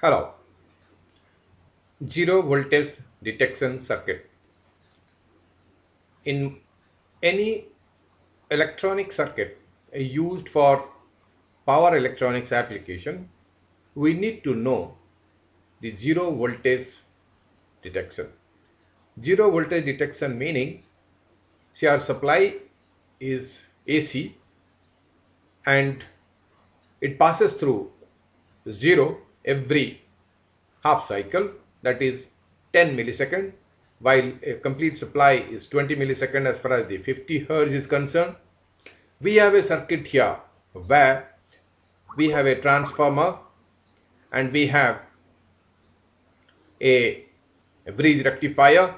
Hello. Zero voltage detection circuit. In any electronic circuit uh, used for power electronics application, we need to know the zero voltage detection. Zero voltage detection meaning, see our supply is AC and it passes through zero every half cycle that is 10 millisecond while a complete supply is 20 millisecond as far as the 50 hertz is concerned. We have a circuit here where we have a transformer and we have a, a bridge rectifier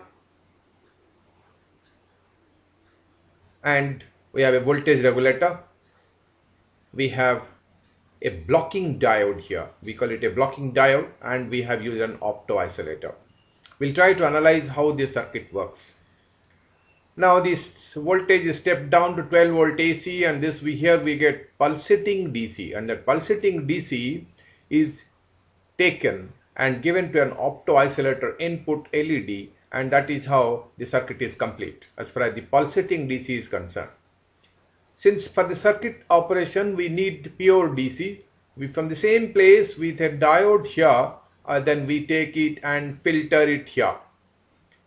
and we have a voltage regulator. We have a blocking diode here. We call it a blocking diode and we have used an opto isolator. We'll try to analyze how this circuit works. Now this voltage is stepped down to 12 volt AC and this we here we get pulsating DC and that pulsating DC is taken and given to an opto isolator input LED and that is how the circuit is complete as far as the pulsating DC is concerned. Since for the circuit operation we need pure DC, we from the same place with a diode here, uh, then we take it and filter it here.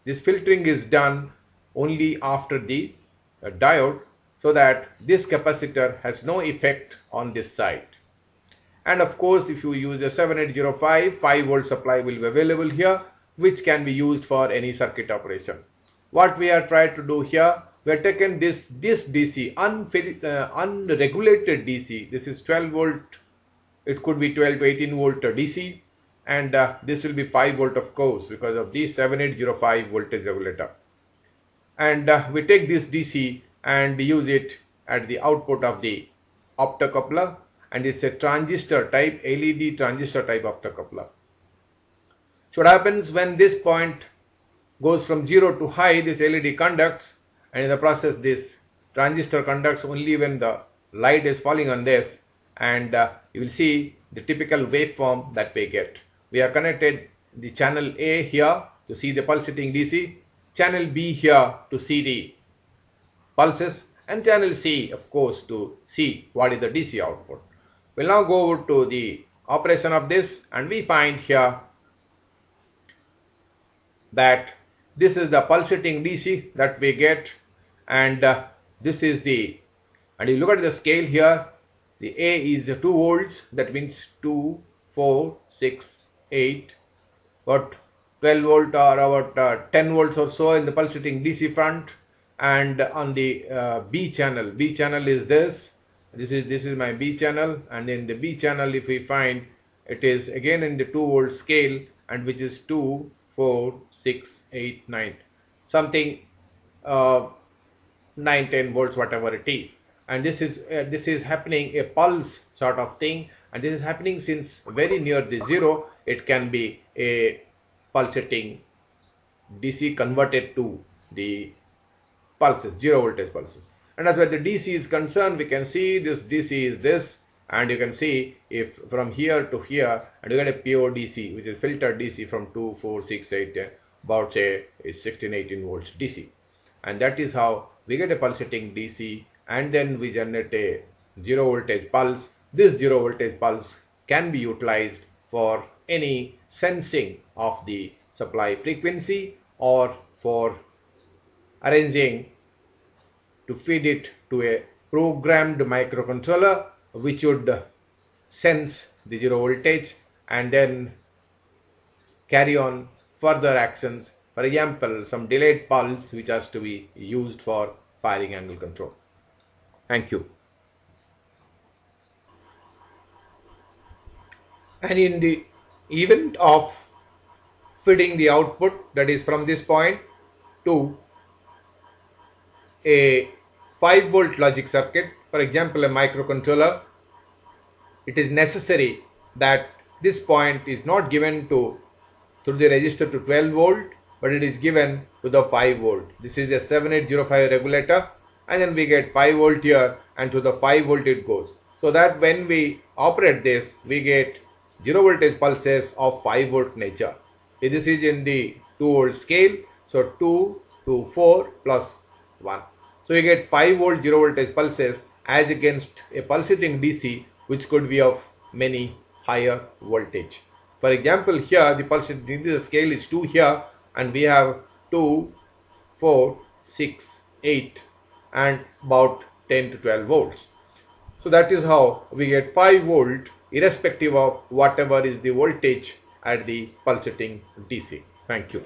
This filtering is done only after the uh, diode so that this capacitor has no effect on this side. And of course, if you use a 7805, 5 volt supply will be available here, which can be used for any circuit operation. What we are trying to do here, we have taken this this DC uh, unregulated DC this is 12 volt. It could be 12 to 18 volt DC and uh, this will be 5 volt of course because of the 7805 voltage regulator. And uh, we take this DC and use it at the output of the optocoupler. And it's a transistor type LED transistor type optocoupler. So what happens when this point goes from 0 to high this LED conducts and in the process this transistor conducts only when the light is falling on this and uh, you will see the typical waveform that we get. We have connected the channel A here to see the pulsating DC, channel B here to see the pulses and channel C of course to see what is the DC output. We'll now go over to the operation of this and we find here that this is the pulsating DC that we get and uh, this is the and you look at the scale here the A is 2 volts that means 2 4 6 8 about 12 volt or about uh, 10 volts or so in the pulsating DC front and on the uh, B channel. B channel is this. This is this is my B channel. And in the B channel if we find it is again in the 2 volt scale and which is 2 4 6 8 9 something uh, 9 10 volts whatever it is. And this is uh, this is happening a pulse sort of thing. And this is happening since very near the zero it can be a pulsating dc converted to the pulses zero voltage pulses. And as far the dc is concerned. We can see this dc is this. And you can see if from here to here and you get a pure dc which is filtered dc from 2 4 6 8 10 about say 16 18 volts dc and that is how we get a pulsating DC and then we generate a zero voltage pulse. This zero voltage pulse can be utilized for any sensing of the supply frequency or for arranging to feed it to a programmed microcontroller which would sense the zero voltage and then carry on further actions for example, some delayed pulse which has to be used for firing angle control. Thank you. And in the event of feeding the output that is from this point to a 5 volt logic circuit, for example, a microcontroller, it is necessary that this point is not given to through the register to 12 volt but it is given to the 5 volt. This is a 7805 regulator and then we get 5 volt here and to the 5 volt it goes. So that when we operate this, we get zero voltage pulses of 5 volt nature. This is in the 2 volt scale. So 2 to 4 plus 1. So you get 5 volt zero voltage pulses as against a pulsating DC which could be of many higher voltage. For example, here the pulsating the scale is 2 here and we have 2, 4, 6, 8 and about 10 to 12 volts. So that is how we get 5 volt irrespective of whatever is the voltage at the pulsating DC. Thank you.